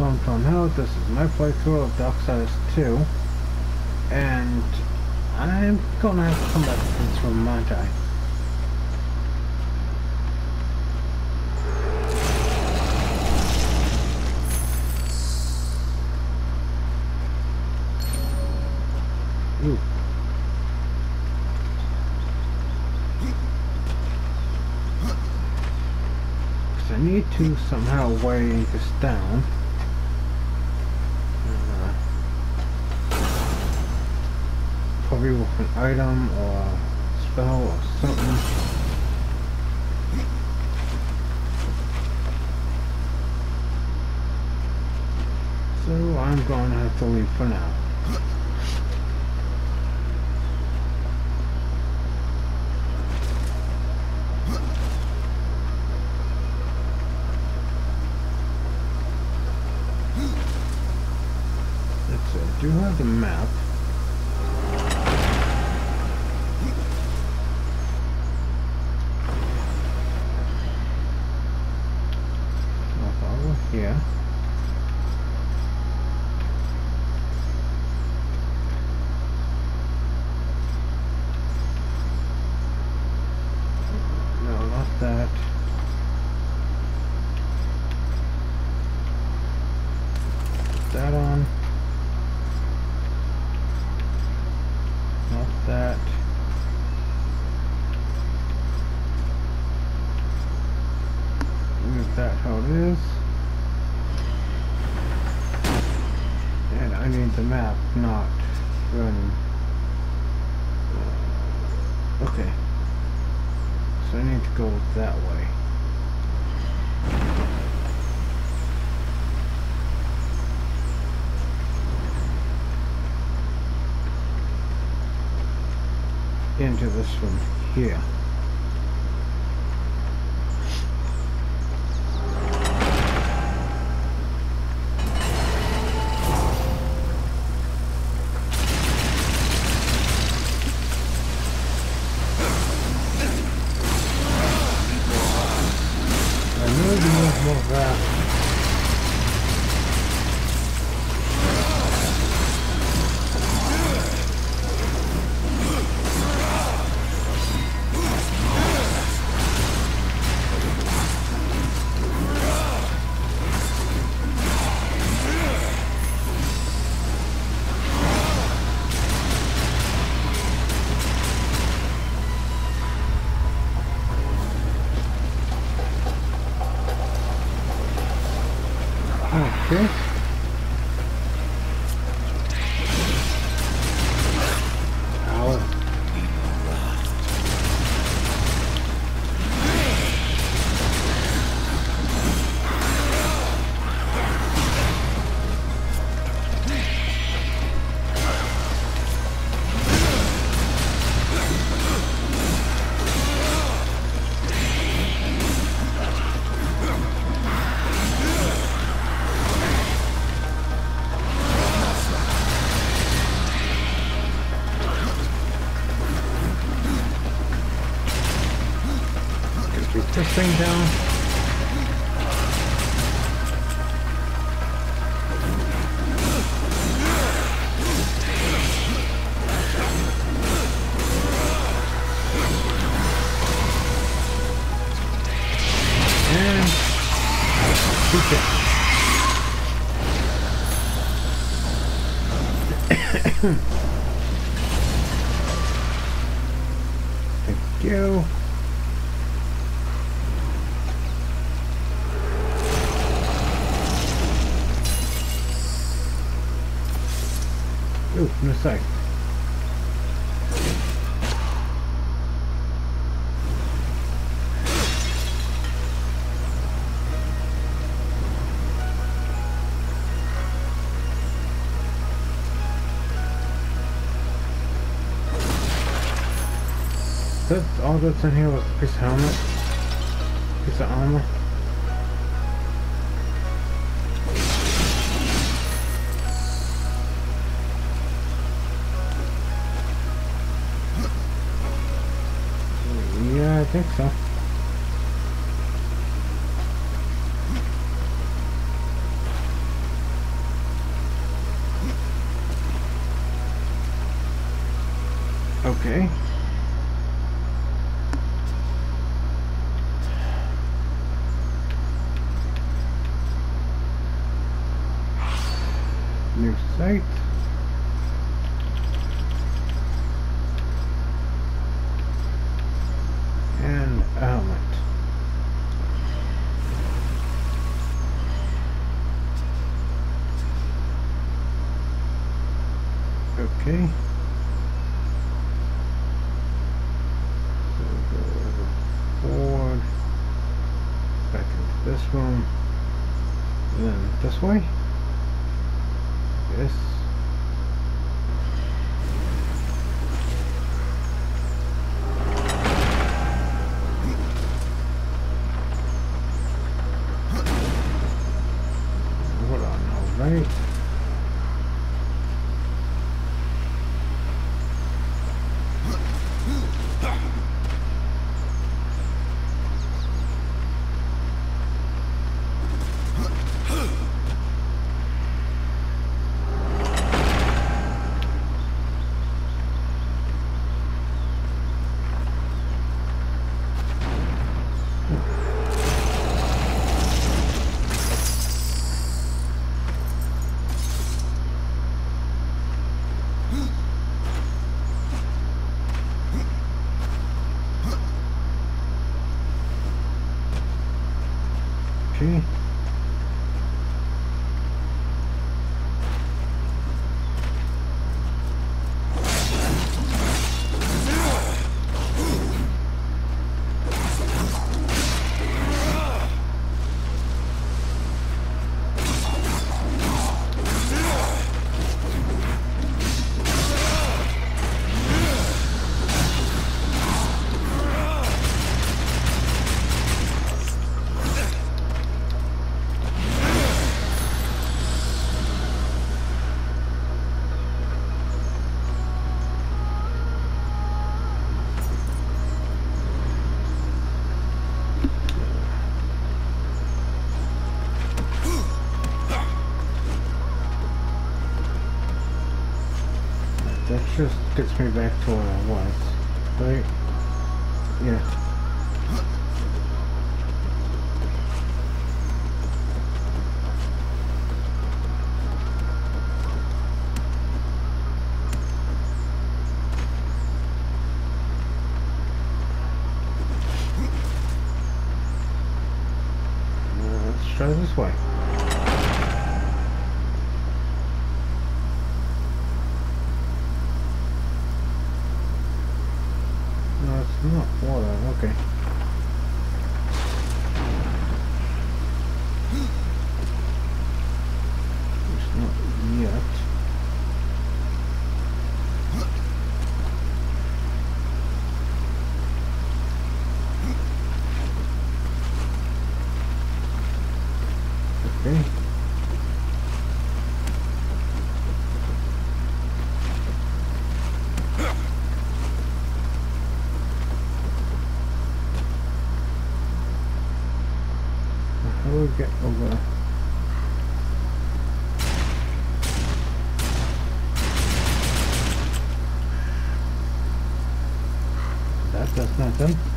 Tom Hill. This is my playthrough of Darksiders 2. And I'm gonna have to come back to this room, aren't I? Ooh. I need to somehow weigh this down. With an item or spell or something. So I'm going to have to leave for now. See, I do have the map. Up over here. No, not that. Put that on. Not that. Leave that how it is. And I need the map not running. Uh, Okay. So I need to go that way. Into this one here. Thank you. Ooh, no sight. That all that's in here was a piece of helmet, piece of armor. Yeah, I think so. Okay. New site. Huh? Gets me back to where I was. Right? Yeah. Uh, Let's try this way. No, it's not water. Okay. It's not yet. Okay. How do we get over? That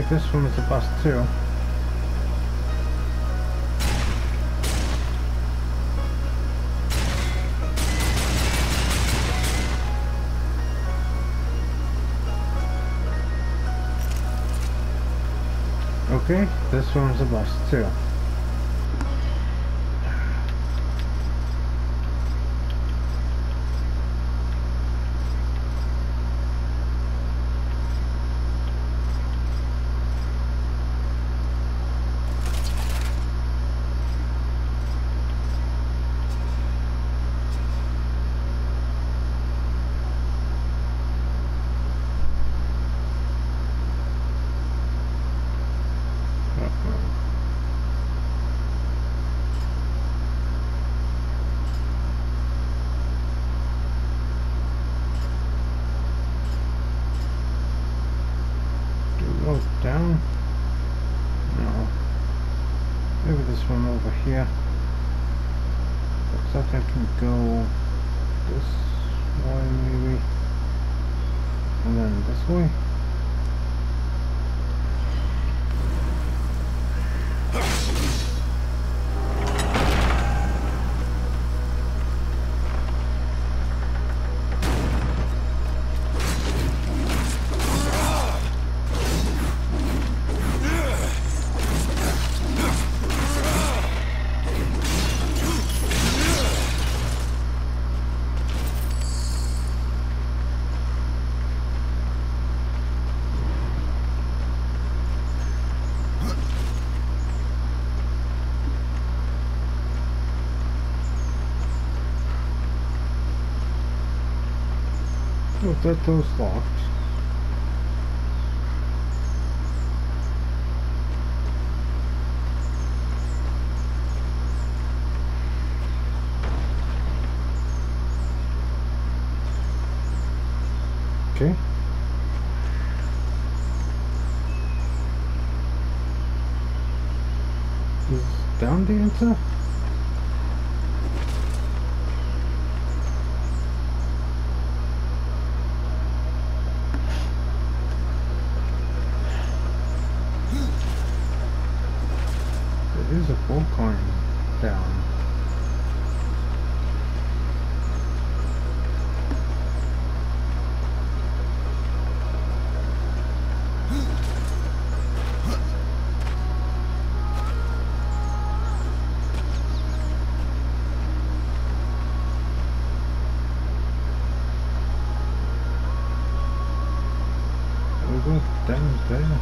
Me this one is a bus too. Okay, this one's a bus too. Looks like I can go this way maybe. And then this way. Look, that door's locked. Okay. Is down the answer? A down. We go down there.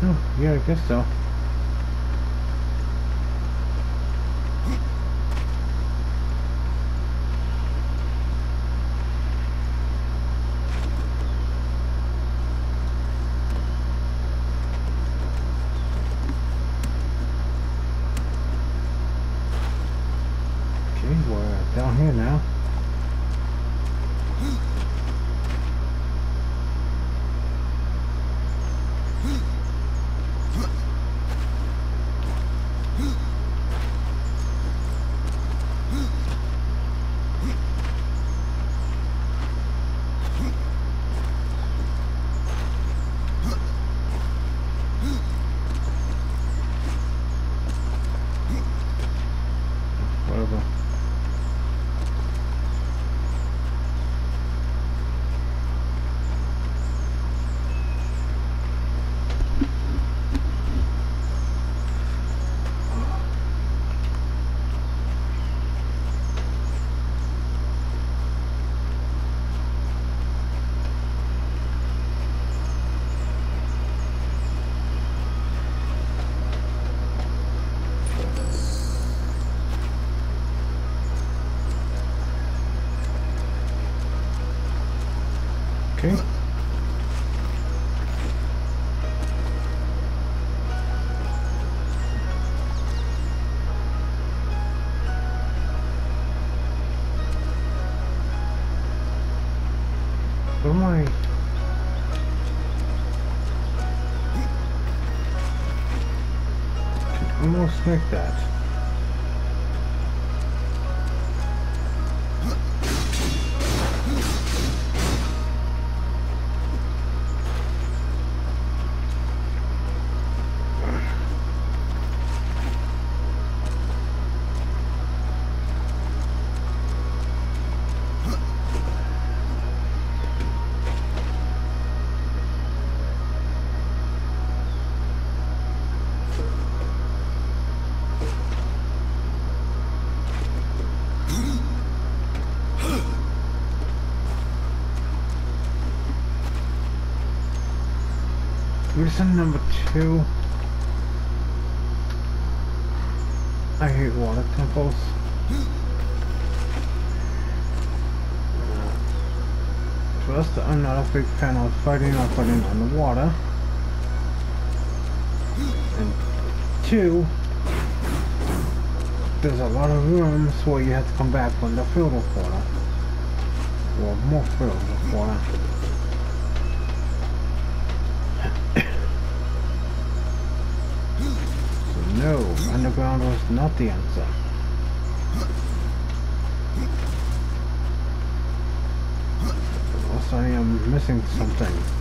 Oh, yeah, I guess so. Okay, we're down here now. Whatever. Okay. Where am I? Can almost make that. Reason number two. I hate water temples. First, I'm not a big fan of fighting or fighting on the water. And two, there's a lot of rooms where you have to come back when they're filled with water. Or more filled with water. so no, underground was not the answer. Unless I am missing something.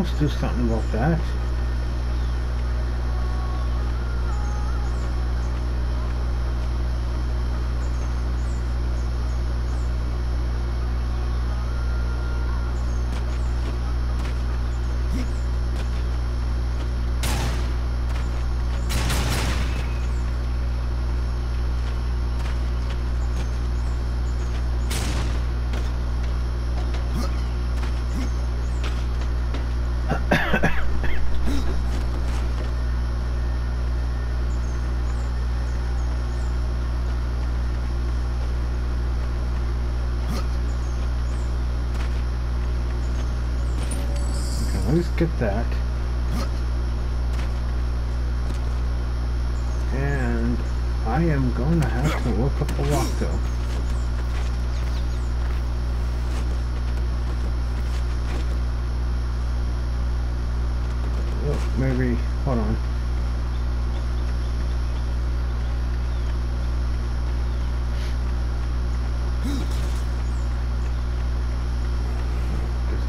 Almost do something about that. At that. And I am going to have to look up the lock though. Oh, maybe, hold on.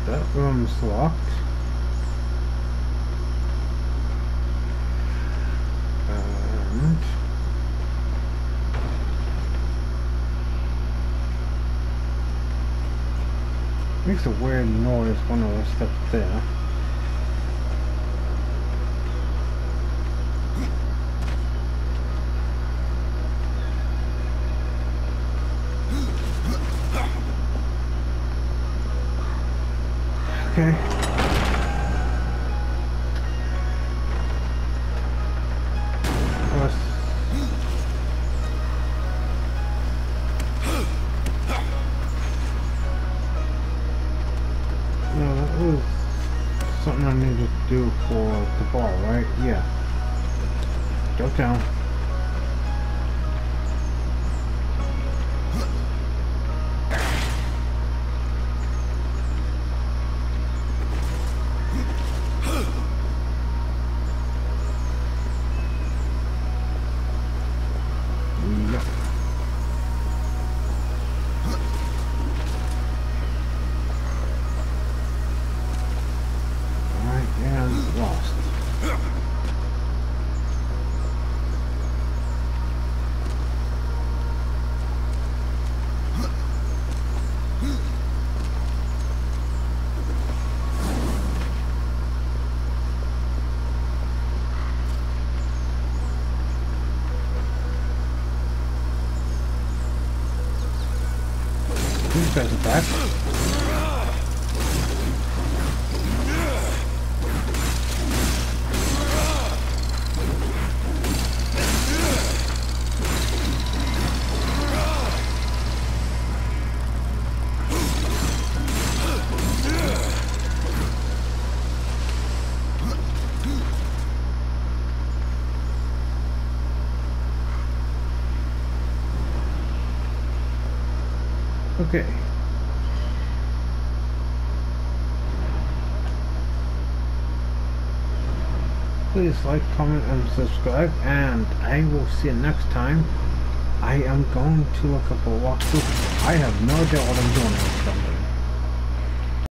that room's locked. Makes a weird noise when I step there. down. this goes not bad. Okay. Please like, comment, and subscribe, and I will see you next time. I am going to look up a walkthrough. I have no idea what I'm doing